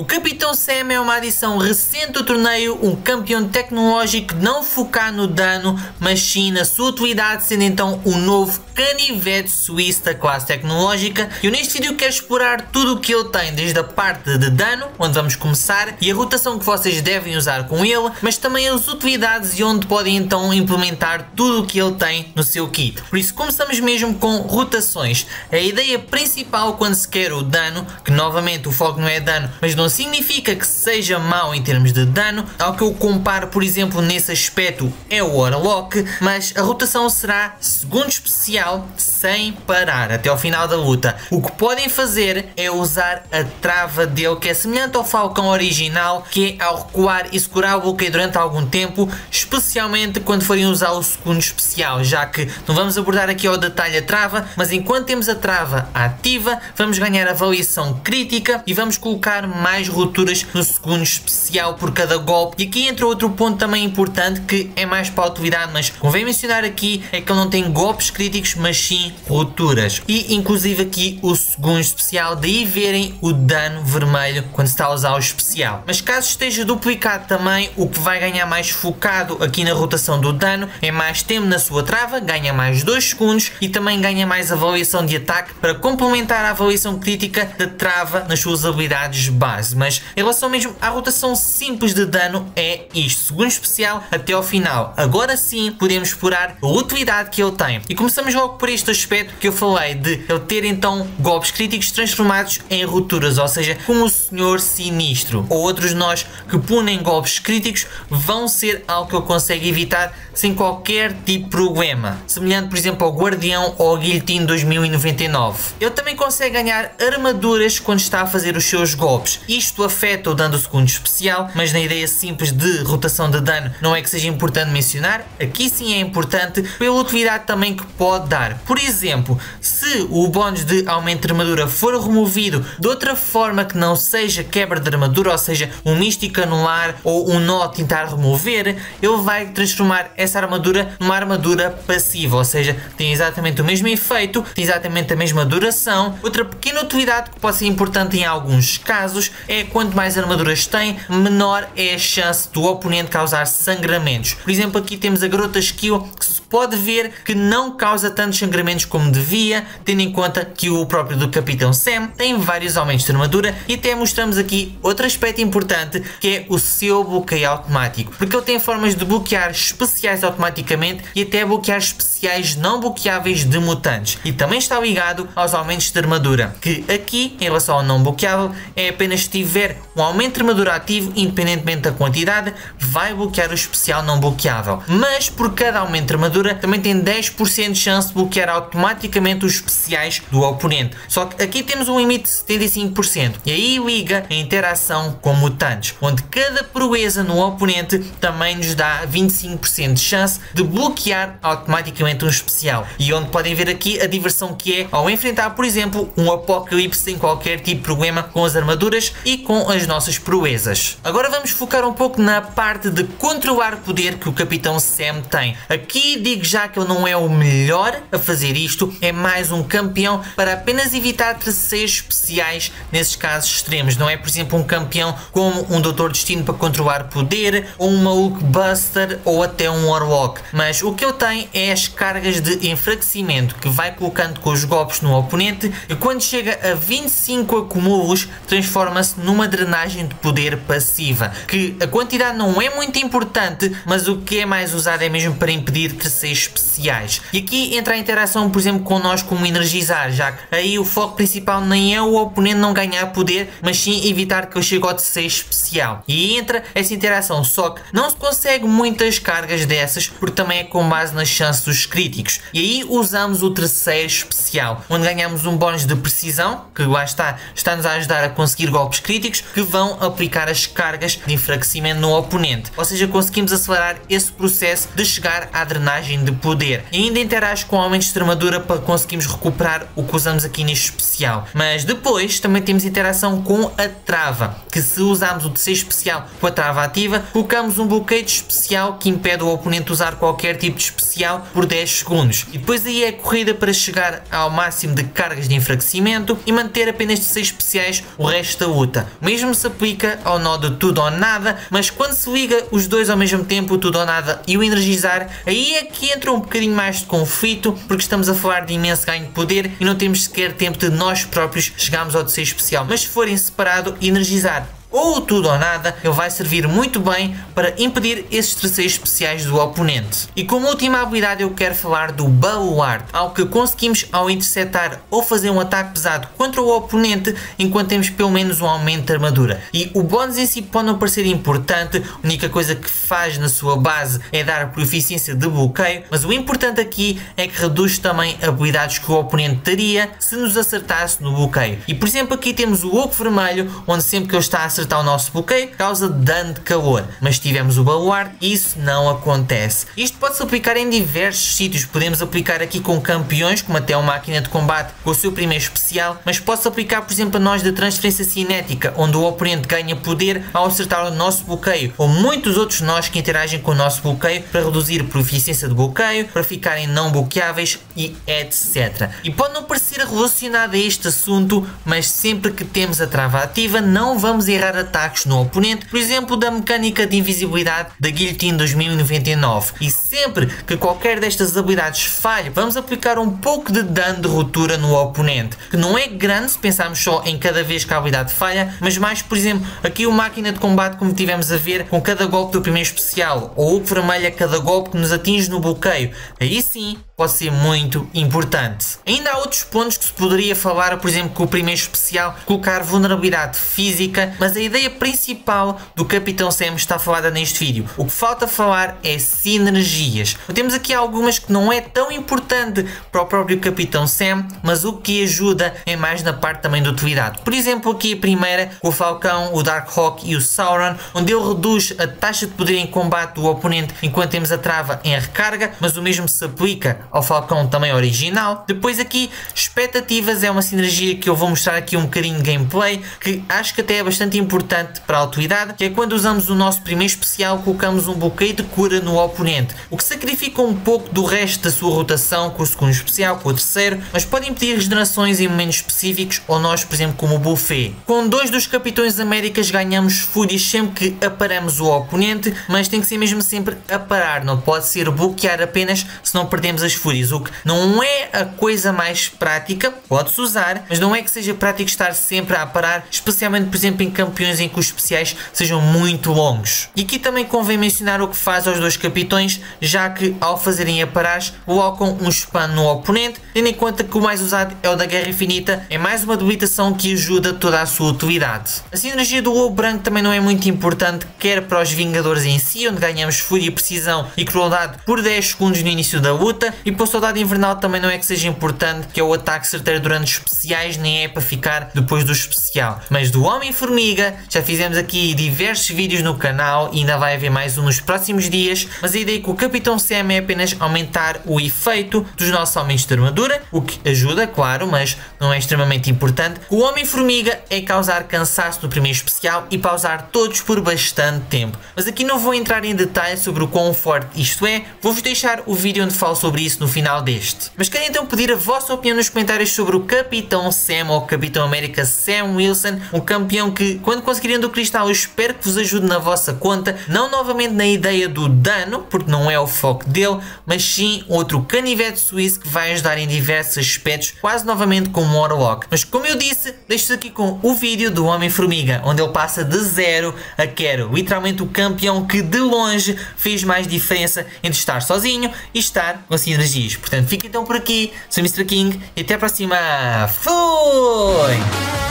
O Capitão Sam é uma adição recente do torneio, um campeão tecnológico não focar no dano, mas sim na sua utilidade, sendo então o novo canivete suíço da classe tecnológica. E eu neste vídeo quero explorar tudo o que ele tem, desde a parte de dano, onde vamos começar, e a rotação que vocês devem usar com ele, mas também as utilidades e onde podem então implementar tudo o que ele tem no seu kit. Por isso começamos mesmo com rotações. A ideia principal quando se quer o dano, que novamente o foco não é dano, mas não significa que seja mau em termos de dano, ao que eu comparo por exemplo nesse aspecto é o Warlock, mas a rotação será segundo especial sem parar até ao final da luta. O que podem fazer é usar a trava dele que é semelhante ao Falcão original, que é ao recuar e segurar o bloqueio durante algum tempo, especialmente quando forem usar o segundo especial, já que não vamos abordar aqui ao detalhe a trava, mas enquanto temos a trava ativa, vamos ganhar avaliação crítica e vamos colocar mais mais rupturas no segundo especial por cada golpe. E aqui entra outro ponto também importante que é mais para a utilidade, mas convém mencionar aqui é que ele não tem golpes críticos, mas sim rupturas. E inclusive aqui o segundo especial, daí verem o dano vermelho quando está a usar o especial. Mas caso esteja duplicado também, o que vai ganhar mais focado aqui na rotação do dano é mais tempo na sua trava, ganha mais 2 segundos e também ganha mais avaliação de ataque para complementar a avaliação crítica da trava nas suas habilidades base base, mas em relação mesmo à rotação simples de dano é isto, segundo especial até ao final. Agora sim podemos explorar a utilidade que ele tem. E começamos logo por este aspecto que eu falei de ele ter então golpes críticos transformados em rupturas, ou seja, como o Senhor Sinistro. Ou outros nós que punem golpes críticos vão ser algo que ele consegue evitar sem qualquer tipo de problema. Semelhante por exemplo ao Guardião ou ao Guillotine 2099. Ele também consegue ganhar armaduras quando está a fazer os seus golpes. E isto afeta o dano do segundo especial, mas na ideia simples de rotação de dano não é que seja importante mencionar. Aqui sim é importante pela utilidade também que pode dar. Por exemplo, se o bónus de aumento de armadura for removido de outra forma que não seja quebra de armadura, ou seja, um místico anular ou um nó tentar remover, ele vai transformar essa armadura numa armadura passiva, ou seja, tem exatamente o mesmo efeito, tem exatamente a mesma duração. Outra pequena utilidade que pode ser importante em alguns casos é quanto mais armaduras tem, menor é a chance do oponente causar sangramentos. Por exemplo, aqui temos a garota skill que se pode ver que não causa tantos sangramentos como devia, tendo em conta que o próprio do Capitão Sam tem vários aumentos de armadura. E até mostramos aqui outro aspecto importante que é o seu bloqueio automático, porque ele tem formas de bloquear especiais automaticamente e até bloquear especiais não bloqueáveis de mutantes. E também está ligado aos aumentos de armadura, que aqui em relação ao não bloqueável é apenas tiver um aumento de armadura ativo, independentemente da quantidade, vai bloquear o especial não bloqueável. Mas por cada aumento de armadura também tem 10% de chance de bloquear automaticamente os especiais do oponente. Só que aqui temos um limite de 75%. E aí liga a interação com mutantes, onde cada proeza no oponente também nos dá 25% de chance de bloquear automaticamente um especial. E onde podem ver aqui a diversão que é ao enfrentar, por exemplo, um apocalipse sem qualquer tipo de problema com as armaduras e com as nossas proezas. Agora vamos focar um pouco na parte de controlar poder que o Capitão Sam tem. Aqui digo já que ele não é o melhor a fazer isto, é mais um campeão para apenas evitar terceiros especiais nesses casos extremos. Não é, por exemplo, um campeão como um Doutor Destino para controlar poder, ou um Hulkbuster ou até um Warlock. Mas o que ele tem é as cargas de enfraquecimento que vai colocando com os golpes no oponente e quando chega a 25 acumulos transforma-se numa drenagem de poder passiva, que a quantidade não é muito importante, mas o que é mais usado é mesmo para impedir terceiros especiais. E aqui entra a interação, por exemplo, com nós como energizar, já que aí o foco principal nem é o oponente não ganhar poder, mas sim evitar que eu chegue ao terceiro especial. E entra essa interação, só que não se consegue muitas cargas dessas, porque também é com base nas chances dos críticos. E aí usamos o terceiro especial, onde ganhamos um bónus de precisão, que lá está, está-nos a ajudar a conseguir golpes críticos que vão aplicar as cargas de enfraquecimento no oponente. Ou seja, conseguimos acelerar esse processo de chegar à drenagem de poder. E ainda interage com aumentos de armadura para conseguirmos recuperar o que usamos aqui neste especial. Mas depois também temos interação com a trava, que se usarmos o terceiro especial com a trava ativa, colocamos um bloqueio especial que impede o oponente usar qualquer tipo de especial por 10 segundos. E depois aí é corrida para chegar ao máximo de cargas de enfraquecimento e manter apenas 6 especiais o resto da luta. Mesmo se aplica ao nó de tudo ou nada, mas quando se liga os dois ao mesmo tempo, tudo ou nada e o energizar, aí é que entra um bocadinho mais de conflito, porque estamos a falar de imenso ganho de poder e não temos sequer tempo de nós próprios chegarmos ao terceiro especial. Mas se forem separado, energizar ou tudo ou nada, ele vai servir muito bem para impedir esses terceiros especiais do oponente. E como última habilidade eu quero falar do Baluard, algo que conseguimos ao interceptar ou fazer um ataque pesado contra o oponente enquanto temos pelo menos um aumento de armadura. E o bónus em si pode não parecer importante, a única coisa que faz na sua base é dar proficiência de bloqueio, mas o importante aqui é que reduz também habilidades que o oponente teria se nos acertasse no bloqueio. E por exemplo aqui temos o oco vermelho, onde sempre que ele está a acertar o nosso bloqueio, causa dano de calor. Mas tivemos o baluarte, isso não acontece. Isto pode-se aplicar em diversos sítios. Podemos aplicar aqui com campeões, como até uma máquina de combate com o seu primeiro especial, mas pode-se aplicar, por exemplo, a nós de transferência cinética, onde o oponente ganha poder ao acertar o nosso bloqueio, ou muitos outros nós que interagem com o nosso bloqueio para reduzir a proficiência de bloqueio, para ficarem não bloqueáveis e etc. E pode não parecer relacionado a este assunto, mas sempre que temos a trava ativa, não vamos errar ataques no oponente, por exemplo da mecânica de invisibilidade da Guillotine 2099. E sempre que qualquer destas habilidades falhe, vamos aplicar um pouco de dano de ruptura no oponente, que não é grande se pensarmos só em cada vez que a habilidade falha, mas mais, por exemplo, aqui o máquina de combate como tivemos a ver com cada golpe do primeiro especial, ou o vermelho a cada golpe que nos atinge no bloqueio. Aí sim pode ser muito importante. Ainda há outros pontos que se poderia falar, por exemplo, com o primeiro especial, colocar vulnerabilidade física, mas a ideia principal do Capitão Sam está falada neste vídeo. O que falta falar é sinergias. Temos aqui algumas que não é tão importante para o próprio Capitão Sam, mas o que ajuda é mais na parte também da utilidade. Por exemplo, aqui a primeira, o Falcão, o Darkhawk e o Sauron, onde ele reduz a taxa de poder em combate do oponente enquanto temos a trava em recarga, mas o mesmo se aplica ao Falcão também original. Depois aqui, expectativas é uma sinergia que eu vou mostrar aqui um bocadinho de gameplay, que acho que até é bastante importante para a autoridade, que é quando usamos o nosso primeiro especial, colocamos um bloqueio de cura no oponente, o que sacrifica um pouco do resto da sua rotação com o segundo especial, com o terceiro, mas pode impedir regenerações em momentos específicos, ou nós, por exemplo, como o Buffet. Com dois dos Capitões Américas ganhamos fúrias sempre que aparamos o oponente, mas tem que ser mesmo sempre aparar, não pode ser bloquear apenas, senão perdemos as fúrias, o que não é a coisa mais prática, pode-se usar, mas não é que seja prático estar sempre a parar, especialmente por exemplo em campeões em que os especiais sejam muito longos. E aqui também convém mencionar o que faz aos dois capitões, já que ao fazerem a parar colocam um spam no oponente, tendo em conta que o mais usado é o da Guerra Infinita, é mais uma debilitação que ajuda toda a sua utilidade. A sinergia do Lobo Branco também não é muito importante, quer para os Vingadores em si, onde ganhamos fúria, precisão e crueldade por 10 segundos no início da luta, e para o Soldado Invernal também não é que seja importante, que é o ataque certeiro durante os especiais, nem é para ficar depois do especial. Mas do Homem-Formiga, já fizemos aqui diversos vídeos no canal e ainda vai haver mais um nos próximos dias, mas a ideia com o Capitão Sam é apenas aumentar o efeito dos nossos aumentos de armadura, o que ajuda, claro, mas não é extremamente importante. O Homem-Formiga é causar cansaço no primeiro especial e pausar todos por bastante tempo. Mas aqui não vou entrar em detalhe sobre o quão forte isto é, vou-vos deixar o vídeo onde falo sobre isso no final deste. Mas quero então pedir a vossa opinião nos comentários sobre o Capitão Sam ou Capitão América Sam Wilson, um campeão que, quando conseguirem do cristal, eu espero que vos ajude na vossa conta, não novamente na ideia do dano, porque não é o foco dele, mas sim outro canivete suíço que vai ajudar em diversos aspectos, quase novamente como o Warlock. Mas como eu disse, deixo-vos aqui com o vídeo do Homem-Formiga, onde ele passa de zero a quero, literalmente o campeão que de longe fez mais diferença entre estar sozinho e estar com a sinergia Portanto, fica então por aqui. Sou Mr. King e até a próxima. Fui!